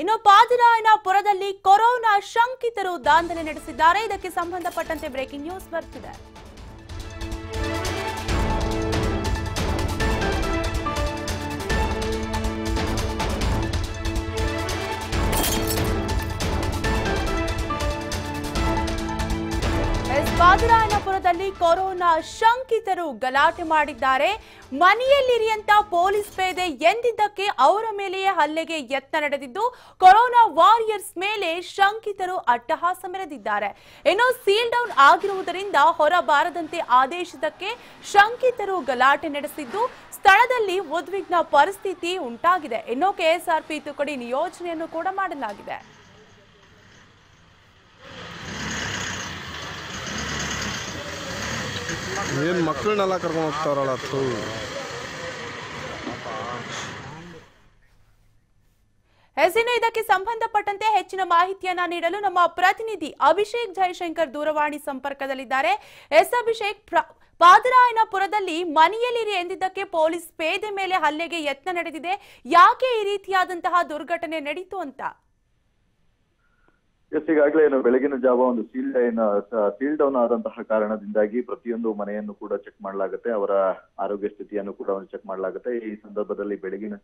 ಇನ್ನು ಪಾದರಾಯನಪುರದಲ್ಲಿ ಕೊರೋನಾ ಶಂಕಿತರು ದಾಂಧಲೆ ನಡೆಸಿದ್ದಾರೆ. ಇದಕ್ಕೆ ಸಂಬಂಧಪಟ್ಟಂತೆ ಬ್ರೇಕಿಂಗ್ ನ್ಯೂಸ್ ಬರ್ತಿದೆ. ಎಸ್ ಬಾದರಾಯನಪುರದಲ್ಲಿ ಕೊರೋನಾ ಶಂಕಿತರು ಗಲಾಟೆ ಮಾಡಿದ್ದಾರೆ. ಮನೆಯಲ್ಲಿರಿಯಂತ ಪೊಲೀಸ್ ಪೇದೆ ಎಂದಿದ್ದಕ್ಕೆ ಅವರ ಮೇಲೆಯೇ ಹಲ್ಲೆಗೆ ಯತ್ನ ನಡೆದಿದ್ದು, ಕೊರೋನಾ ವಾರಿಯರ್ಸ್ ಮೇಲೆ ಶಂಕಿತರು ಅಟ್ಟಹಾಸ ಮೆರೆದಿದ್ದಾರೆ. ಇನ್ನು ಸೀಲ್ ಡೌನ್ ಆಗಿರುವುದರಿಂದ ಹೊರಬಾರದಂತೆ ಆದೇಶದಕ್ಕೆ ಶಂಕಿತರು ಗಲಾಟೆ ನಡೆಸಿದ್ದು, ಸ್ಥಳದಲ್ಲಿ ಉದ್ವಿಗ್ನ ಪರಿಸ್ಥಿತಿ ಉಂಟಾಗಿದೆ. ಇನ್ನು ಕೆಎಸ್ಆರ್ಪಿ ತುಕಡಿ ನಿಯೋಜನೆಯನ್ನು ಕೂಡ ಮಾಡಲಾಗಿದೆ. ಏನ್ ಮಕ್ಕಳನ್ನೆಲ್ಲ ಕರ್ಕೊಂಡು ಹೋಗ್ತಾರಲ್ಲ ಥೂ ಎಸ್ ಇದಕ್ಕೆ ಸಂಬಂಧಪಟ್ಟಂತೆ ಹೆಚ್ಚಿನ ಮಾಹಿತಿಯನ್ನ ನೀಡಲು ನಮ್ಮ ಪ್ರತಿನಿಧಿ ಅಭಿಷೇಕ್ ಜಯಶಂಕರ್ ದೂರವಾಣಿ ಸಂಪರ್ಕದಲ್ಲಿದ್ದಾರೆ. ಎಸ್ ಅಭಿಷೇಕ್, ಪ್ರ- ಪಾದರಾಯನಪುರದಲ್ಲಿ ಮನೆಯಲ್ಲಿರಿ ಎಂದಿದ್ದಕ್ಕೆ ಪೊಲೀಸ್ ಪೇದೆ ಮೇಲೆ ಹಲ್ಲೆಗೆ ಯತ್ನ ನಡೆದಿದೆ. ಯಾಕೆ ಈ ರೀತಿಯಾದಂತಹ ದುರ್ಘಟನೆ ನಡೀತು ಅಂತ? ಎಸ್ ಈಗಾಗಲೇ ಏನು ಬೆಳಗಿನ ಜಾವ ಒಂದು ಸೀಲ್ ಡೈನ್ ಸೀಲ್ ಡೌನ್ ಆದಂತಹ ಕಾರಣದಿಂದಾಗಿ ಪ್ರತಿಯೊಂದು ಮನೆಯನ್ನು ಕೂಡ ಚೆಕ್ ಮಾಡಲಾಗುತ್ತೆ. ಅವರ ಆರೋಗ್ಯ ಸ್ಥಿತಿಯನ್ನು ಕೂಡ ಚೆಕ್ ಮಾಡಲಾಗುತ್ತೆ. ಈ ಸಂದರ್ಭದಲ್ಲಿ ಬೆಳಗಿನ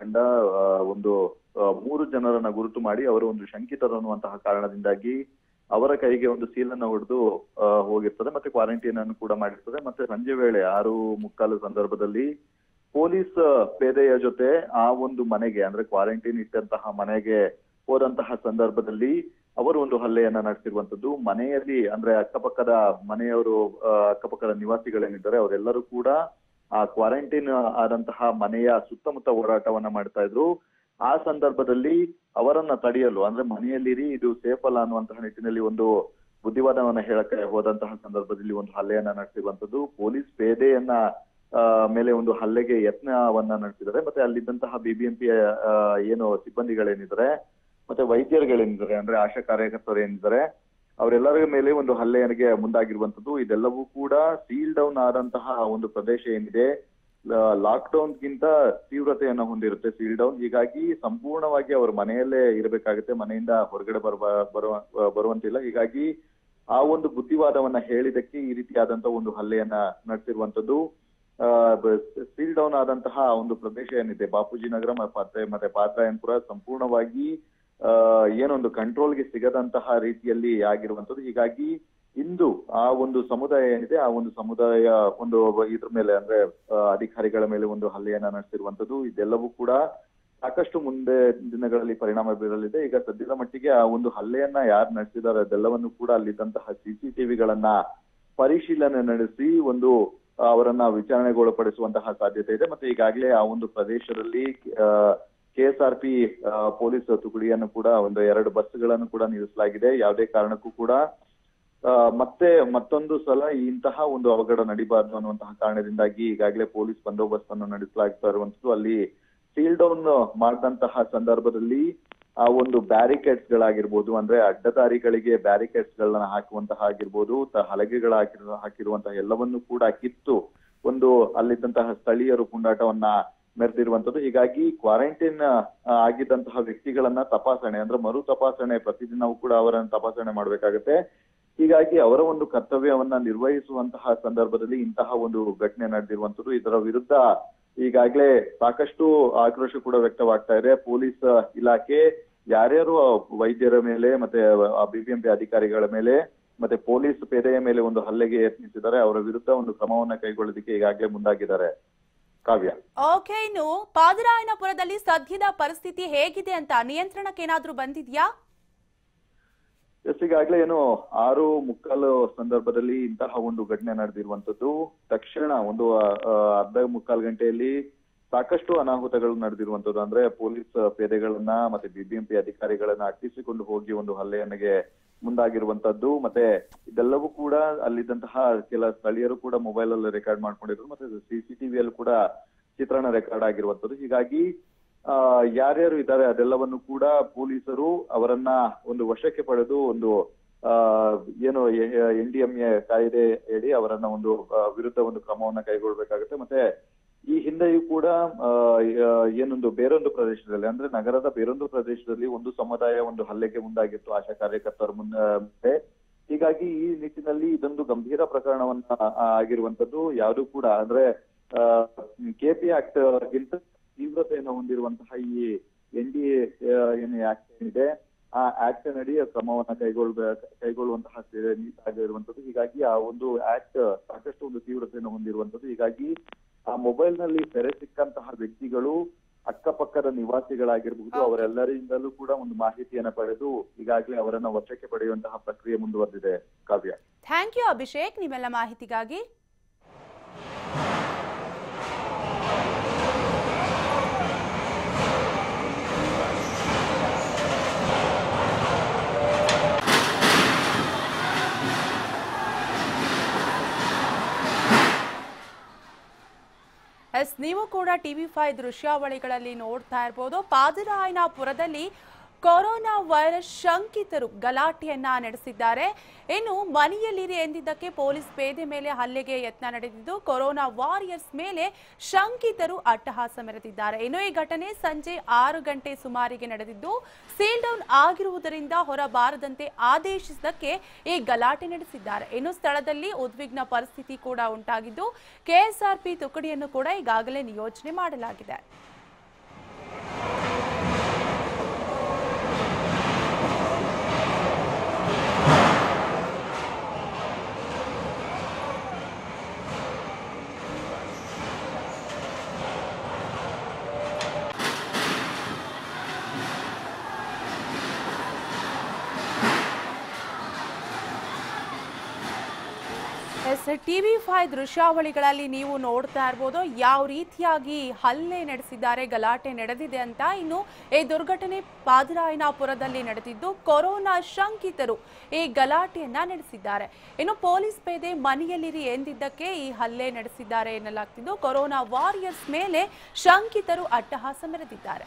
ತಂಡ ಒಂದು ಮೂರು ಜನರನ್ನ ಗುರುತು ಮಾಡಿ ಅವರು ಒಂದು ಶಂಕಿತರು ಅನ್ನುವಂತಹ ಕಾರಣದಿಂದಾಗಿ ಅವರ ಕೈಗೆ ಒಂದು ಸೀಲ್ ಅನ್ನು ಹೊಡೆದು ಹೋಗಿರ್ತದೆ. ಮತ್ತೆ ಕ್ವಾರಂಟೈನ್ ಅನ್ನು ಕೂಡ ಮಾಡಿರ್ತದೆ. ಮತ್ತೆ ಸಂಜೆ ವೇಳೆ ಆರು ಮುಕ್ಕಾಲು ಸಂದರ್ಭದಲ್ಲಿ ಪೊಲೀಸ್ ಪೇದೆಯ ಜೊತೆ ಆ ಒಂದು ಮನೆಗೆ, ಅಂದ್ರೆ ಕ್ವಾರಂಟೈನ್ ಇಟ್ಟಂತಹ ಮನೆಗೆ ಹೋದಂತಹ ಸಂದರ್ಭದಲ್ಲಿ ಅವರು ಒಂದು ಹಲ್ಲೆಯನ್ನ ನಡೆಸಿರುವಂತದ್ದು ಮನೆಯಲ್ಲಿ, ಅಂದ್ರೆ ಅಕ್ಕಪಕ್ಕದ ಮನೆಯವರು ಅಕ್ಕಪಕ್ಕದ ನಿವಾಸಿಗಳೇನಿದ್ದಾರೆ, ಅವರೆಲ್ಲರೂ ಕೂಡ ಆ ಕ್ವಾರಂಟೈನ್ ಆದಂತಹ ಮನೆಯ ಸುತ್ತಮುತ್ತ ಹೋರಾಟವನ್ನ ಮಾಡ್ತಾ ಇದ್ರು. ಆ ಸಂದರ್ಭದಲ್ಲಿ ಅವರನ್ನ ತಡೆಯಲು, ಅಂದ್ರೆ ಮನೆಯಲ್ಲಿರಿ, ಇದು ಸೇಫ್ ಅಲ್ಲ ಅನ್ನುವಂತಹ ನಿಟ್ಟಿನಲ್ಲಿ ಒಂದು ಬುದ್ಧಿವಾದವನ್ನ ಹೇಳಕ್ಕೆ ಹೋದಂತಹ ಸಂದರ್ಭದಲ್ಲಿ ಒಂದು ಹಲ್ಲೆಯನ್ನ ನಡೆಸಿರುವಂತದ್ದು ಪೊಲೀಸ್ ಪೇದೆಯನ್ನ ಮೇಲೆ ಒಂದು ಹಲ್ಲೆಗೆ ಯತ್ನವನ್ನ ನಡೆಸಿದ್ದಾರೆ. ಮತ್ತೆ ಅಲ್ಲಿದ್ದಂತಹ ಬಿಬಿಎಂಪಿ ಏನು ಸಿಬ್ಬಂದಿಗಳೇನಿದ್ದಾರೆ, ಮತ್ತೆ ವೈದ್ಯರುಗಳೇನಿದ್ದಾರೆ, ಅಂದ್ರೆ ಆಶಾ ಕಾರ್ಯಕರ್ತರು ಏನಿದ್ದಾರೆ, ಅವರೆಲ್ಲರ ಮೇಲೆ ಒಂದು ಹಲ್ಲೆಯನಿಗೆ ಮುಂದಾಗಿರುವಂತದ್ದು ಇದೆಲ್ಲವೂ ಕೂಡ ಸೀಲ್ ಡೌನ್ ಆದಂತಹ ಒಂದು ಪ್ರದೇಶ ಏನಿದೆ ಲಾಕ್ ಗಿಂತ ತೀವ್ರತೆಯನ್ನು ಹೊಂದಿರುತ್ತೆ ಸೀಲ್ ಡೌನ್ ಹೀಗಾಗಿ ಸಂಪೂರ್ಣವಾಗಿ ಅವ್ರ ಮನೆಯಲ್ಲೇ ಇರಬೇಕಾಗುತ್ತೆ, ಮನೆಯಿಂದ ಹೊರಗಡೆ ಬರುವ ಬರುವ, ಬರುವಂತಿಲ್ಲ. ಹೀಗಾಗಿ ಆ ಒಂದು ಬುದ್ಧಿವಾದವನ್ನ ಹೇಳಿದಕ್ಕೆ ಈ ರೀತಿಯಾದಂತಹ ಒಂದು ಹಲ್ಲೆಯನ್ನ ನಡೆಸಿರುವಂತದ್ದು ಸೀಲ್ ಡೌನ್ ಆದಂತಹ ಒಂದು ಪ್ರದೇಶ ಏನಿದೆ, ಬಾಪೂಜಿ ನಗರ ಮತ್ತೆ ಮತ್ತೆ ಪಾತ್ರಾಯನ್ಪುರ ಸಂಪೂರ್ಣವಾಗಿ ಏನೊಂದು ಕಂಟ್ರೋಲ್ಗೆ ಸಿಗದಂತಹ ರೀತಿಯಲ್ಲಿ ಆಗಿರುವಂತದ್ದು ಹೀಗಾಗಿ ಇಂದು ಆ ಒಂದು ಸಮುದಾಯ ಏನಿದೆ, ಆ ಒಂದು ಸಮುದಾಯ ಒಂದು ಇದ್ರ ಮೇಲೆ ಅಂದ್ರೆ ಅಧಿಕಾರಿಗಳ ಮೇಲೆ ಒಂದು ಹಲ್ಲೆಯನ್ನ ನಡೆಸಿರುವಂತದ್ದು ಇದೆಲ್ಲವೂ ಕೂಡ ಸಾಕಷ್ಟು ಮುಂದೆ ದಿನಗಳಲ್ಲಿ ಪರಿಣಾಮ ಬೀರಲಿದೆ. ಈಗ ಸದ್ಯದ ಮಟ್ಟಿಗೆ ಆ ಒಂದು ಹಲ್ಲೆಯನ್ನ ಯಾರು ನಡೆಸಿದ್ದಾರೆ ಅದೆಲ್ಲವನ್ನು ಕೂಡ ಅಲ್ಲಿದ್ದಂತಹ ಸಿಸಿಟಿವಿಗಳನ್ನ ಪರಿಶೀಲನೆ ನಡೆಸಿ ಒಂದು ಅವರನ್ನ ವಿಚಾರಣೆಗೊಳಪಡಿಸುವಂತಹ ಸಾಧ್ಯತೆ ಇದೆ. ಮತ್ತೆ ಈಗಾಗಲೇ ಆ ಒಂದು ಪ್ರದೇಶದಲ್ಲಿ ಕೆಎಸ್ಆರ್ಪಿ ಪೊಲೀಸ್ ತುಕಡಿಯನ್ನು ಕೂಡ ಒಂದು ಎರಡು ಬಸ್ಗಳನ್ನು ಕೂಡ ನಿಲ್ಲಿಸಲಾಗಿದೆ. ಯಾವುದೇ ಕಾರಣಕ್ಕೂ ಕೂಡ ಮತ್ತೆ ಮತ್ತೊಂದು ಸಲ ಇಂತಹ ಒಂದು ಅವಘಡ ನಡಿಬಾರ್ದು ಅನ್ನುವಂತಹ ಕಾರಣದಿಂದಾಗಿ ಈಗಾಗಲೇ ಪೊಲೀಸ್ ಬಂದೋಬಸ್ತ್ ಅನ್ನು ನಡೆಸಲಾಗ್ತಾ ಇರುವಂತದ್ದು ಅಲ್ಲಿ ಸೀಲ್ ಡೌನ್ ಮಾಡಿದಂತಹ ಸಂದರ್ಭದಲ್ಲಿ ಆ ಒಂದು ಬ್ಯಾರಿಕೇಡ್ಸ್ ಗಳಾಗಿರ್ಬೋದು ಅಂದ್ರೆ ಅಡ್ಡದಾರಿಗಳಿಗೆ ಬ್ಯಾರಿಕೇಡ್ಸ್ ಗಳನ್ನ ಹಾಕುವಂತಹ ಆಗಿರ್ಬೋದು ಹಲಗೆಗಳ ಹಾಕಿರುವ ಹಾಕಿರುವಂತಹ ಎಲ್ಲವನ್ನು ಕೂಡ ಕಿತ್ತು ಒಂದು ಅಲ್ಲಿದ್ದಂತಹ ಸ್ಥಳೀಯರು ಪುಂಡಾಟವನ್ನ ಮೆರೆದಿರುವಂತದ್ದು ಹೀಗಾಗಿ ಕ್ವಾರಂಟೈನ್ ಆಗಿದ್ದಂತಹ ವ್ಯಕ್ತಿಗಳನ್ನ ತಪಾಸಣೆ, ಅಂದ್ರೆ ಮರು ತಪಾಸಣೆ, ಪ್ರತಿದಿನವೂ ಕೂಡ ಅವರನ್ನ ತಪಾಸಣೆ ಮಾಡ್ಬೇಕಾಗತ್ತೆ. ಹೀಗಾಗಿ ಅವರ ಒಂದು ಕರ್ತವ್ಯವನ್ನ ನಿರ್ವಹಿಸುವಂತಹ ಸಂದರ್ಭದಲ್ಲಿ ಇಂತಹ ಒಂದು ಘಟನೆ ನಡೆದಿರುವಂತದ್ದು ಇದರ ವಿರುದ್ಧ ಈಗಾಗಲೇ ಸಾಕಷ್ಟು ಆಕ್ರೋಶ ಕೂಡ ವ್ಯಕ್ತವಾಗ್ತಾ ಇದೆ. ಪೊಲೀಸ್ ಇಲಾಖೆ ಯಾರ್ಯಾರು ವೈದ್ಯರ ಮೇಲೆ ಮತ್ತೆ ಬಿಬಿಎಂಪಿ ಅಧಿಕಾರಿಗಳ ಮೇಲೆ ಮತ್ತೆ ಪೊಲೀಸ್ ಪೇದೆಯ ಮೇಲೆ ಒಂದು ಹಲ್ಲೆಗೆ ಯತ್ನಿಸಿದ್ದಾರೆ ಅವರ ವಿರುದ್ಧ ಒಂದು ಕ್ರಮವನ್ನ ಕೈಗೊಳ್ಳೋದಕ್ಕೆ ಈಗಾಗಲೇ ಮುಂದಾಗಿದ್ದಾರೆ. ಕಾವ್ಯ. ಓಕೆ ಇನ್ನು ಪಾದರಾಯನಪುರದಲ್ಲಿ ಸದ್ಯದ ಪರಿಸ್ಥಿತಿ ಹೇಗಿದೆ ಅಂತ ನಿಯಂತ್ರಣಕ್ಕೆ ಏನಾದ್ರೂ ಬಂದಿದ್ಯಾ? ಎಸ್ ಈಗಾಗಲೇ ಏನು ಆರು ಮುಕ್ಕಾಲು ಸಂದರ್ಭದಲ್ಲಿ ಇಂತಹ ಒಂದು ಘಟನೆ ನಡೆದಿರುವಂತದ್ದು ತಕ್ಷಣ ಒಂದು ಅರ್ಧ ಮುಕ್ಕಾಲು ಗಂಟೆಯಲ್ಲಿ ಸಾಕಷ್ಟು ಅನಾಹುತಗಳು ನಡೆದಿರುವಂತದ್ದು. ಅಂದ್ರೆ ಪೊಲೀಸ್ ಪೇದೆಗಳನ್ನ ಮತ್ತೆ ಬಿಬಿಎಂಪಿ ಅಧಿಕಾರಿಗಳನ್ನ ಅಟ್ಟಿಸಿಕೊಂಡು ಹೋಗಿ ಒಂದು ಹಲ್ಲೆಯನ್ನಿಗೆ ಮುಂದಾಗಿರುವಂತದ್ದು. ಮತ್ತೆ ಇದೆಲ್ಲವೂ ಕೂಡ ಅಲ್ಲಿದ್ದಂತಹ ಕೆಲ ಸ್ಥಳೀಯರು ಕೂಡ ಮೊಬೈಲ್ ಅಲ್ಲಿ ರೆಕಾರ್ಡ್ ಮಾಡ್ಕೊಂಡಿದ್ರು. ಮತ್ತೆ ಸಿಸಿಟಿವಿಯಲ್ಲಿ ಕೂಡ ಚಿತ್ರಣ ರೆಕಾರ್ಡ್ ಆಗಿರುವಂತದ್ದು. ಹೀಗಾಗಿ, ಆ, ಯಾರ್ಯಾರು ಇದ್ದಾರೆ ಅದೆಲ್ಲವನ್ನು ಕೂಡ ಪೊಲೀಸರು ಅವರನ್ನ ಒಂದು ವಶಕ್ಕೆ ಪಡೆದು ಒಂದು, ಆ, ಏನು ಎನ್ ಡಿ ಎಂ ಎ ಕಾಯ್ದೆ ಹೇಳಿ ಅವರನ್ನ ಒಂದು ವಿರುದ್ಧ ಒಂದು ಕ್ರಮವನ್ನ ಕೈಗೊಳ್ಬೇಕಾಗುತ್ತೆ. ಮತ್ತೆ ಈ ಹಿಂದೆಯೂ ಕೂಡ ಏನೊಂದು ಬೇರೊಂದು ಪ್ರದೇಶದಲ್ಲಿ, ಅಂದ್ರೆ ನಗರದ ಬೇರೊಂದು ಪ್ರದೇಶದಲ್ಲಿ ಒಂದು ಸಮುದಾಯ, ಒಂದು ಹಲ್ಲೆಗೆ ಮುಂದಾಗಿತ್ತು ಆಶಾ ಕಾರ್ಯಕರ್ತರ ಮುಂದೆ ಹೀಗಾಗಿ ಈ ನಿಟ್ಟಿನಲ್ಲಿ ಇದೊಂದು ಗಂಭೀರ ಪ್ರಕರಣವನ್ನ ಆಗಿರುವಂತದ್ದು ಯಾವುದು ಕೂಡ, ಅಂದ್ರೆ ಕೆಪಿ ಆಕ್ಟ್ ಗಿಂತ ತೀವ್ರತೆಯನ್ನು ಹೊಂದಿರುವಂತಹ ಈ ಎನ್ ಡಿ ಎ ಏನು ಆಕ್ಟ್ ಏನಿದೆ, ಆ ಆಕ್ಟ್ ನಡಿ ಕ್ರಮವನ್ನ ಕೈಗೊಳ್ಳ ಕೈಗೊಳ್ಳುವಂತಹ ಆಗಿರುವಂತದ್ದು ಹೀಗಾಗಿ ಆ ಒಂದು ಆಕ್ಟ್ ಸಾಕಷ್ಟು ಒಂದು ತೀವ್ರತೆಯನ್ನು ಹೊಂದಿರುವಂತದ್ದು ಹೀಗಾಗಿ ಆ ಮೊಬೈಲ್ನಲ್ಲಿ ಸೆರೆ ಸಿಕ್ಕಂತಹ ವ್ಯಕ್ತಿಗಳು ಅಕ್ಕಪಕ್ಕದ ನಿವಾಸಿಗಳಾಗಿರಬಹುದು. ಅವರೆಲ್ಲರಿಂದಲೂ ಕೂಡ ಒಂದು ಮಾಹಿತಿಯನ್ನು ಪಡೆದು ಈಗಾಗಲೇ ಅವರನ್ನ ವಶಕ್ಕೆ ಪಡೆಯುವಂತಹ ಪ್ರಕ್ರಿಯೆ ಮುಂದುವರೆದಿದೆ. ಕಾವ್ಯ. ಥ್ಯಾಂಕ್ ಯು ಅಭಿಷೇಕ್ ನಿಮ್ಮೆಲ್ಲ ಮಾಹಿತಿಗಾಗಿ. ನೀವು ಕೂಡ ಟಿವಿ ಫೈವ್ ದೃಶ್ಯಾವಳಿಗಳಲ್ಲಿ ನೋಡ್ತಾ ಇರ್ಬೋದು. ಪಾದರಾಯನಪುರದಲ್ಲಿ ಕೊರೋನಾ ವೈರಸ್ ಶಂಕಿತರು ಗಲಾಟೆಯನ್ನ ನಡೆಸಿದ್ದಾರೆ. ಇನ್ನು ಮನೆಯಲ್ಲಿರಿ ಎಂದಿದ್ದಕ್ಕೆ ಪೊಲೀಸ್ ಪೇದೆ ಮೇಲೆ ಹಲ್ಲೆಗೆ ಯತ್ನ ನಡೆದಿದ್ದು, ಕೊರೋನಾ ವಾರಿಯರ್ಸ್ ಮೇಲೆ ಶಂಕಿತರು ಅಟ್ಟಹಾಸ ಮೆರೆದಿದ್ದಾರೆ. ಇನ್ನು ಈ ಘಟನೆ ಸಂಜೆ ಆರು ಗಂಟೆ ಸುಮಾರಿಗೆ ನಡೆದಿದ್ದು, ಸೀಲ್ ಡೌನ್ ಆಗಿರುವುದರಿಂದ ಹೊರಬಾರದಂತೆ ಆದೇಶಿಸಿದ್ದಕ್ಕೆ ಈ ಗಲಾಟೆ ನಡೆಸಿದ್ದಾರೆ. ಇನ್ನು ಸ್ಥಳದಲ್ಲಿ ಉದ್ವಿಗ್ನ ಪರಿಸ್ಥಿತಿ ಕೂಡ ಉಂಟಾಗಿದ್ದು, ಕೆಎಸ್ಆರ್ಪಿ ತುಕಡಿಯನ್ನು ಕೂಡ ಈಗಾಗಲೇ ನಿಯೋಜನೆ ಮಾಡಲಾಗಿದೆ. ಎಸ್ ಟಿವಿ ಫೈವ್ ದೃಶ್ಯಾವಳಿಗಳಲ್ಲಿ ನೀವು ನೋಡ್ತಾ ಇರ್ಬೋದು. ಯಾವ ರೀತಿಯಾಗಿ ಹಲ್ಲೆ ನಡೆಸಿದ್ದಾರೆ, ಗಲಾಟೆ ನಡೆದಿದೆ ಅಂತ ಇನ್ನು ಈ ದುರ್ಘಟನೆ ಪಾದರಾಯನಾಪುರದಲ್ಲಿ ನಡೆದಿದ್ದು, ಕೊರೋನಾ ಶಂಕಿತರು ಈ ಗಲಾಟೆಯನ್ನ ನಡೆಸಿದ್ದಾರೆ. ಇನ್ನು ಪೊಲೀಸ್ ಪೇದೆ ಮನೆಯಲ್ಲಿರಿ ಎಂದಿದ್ದಕ್ಕೆ ಈ ಹಲ್ಲೆ ನಡೆಸಿದ್ದಾರೆ ಎನ್ನಲಾಗ್ತಿದ್ದು, ಕೊರೋನಾ ವಾರಿಯರ್ಸ್ ಮೇಲೆ ಶಂಕಿತರು ಅಟ್ಟಹಾಸ ಮೆರೆದಿದ್ದಾರೆ.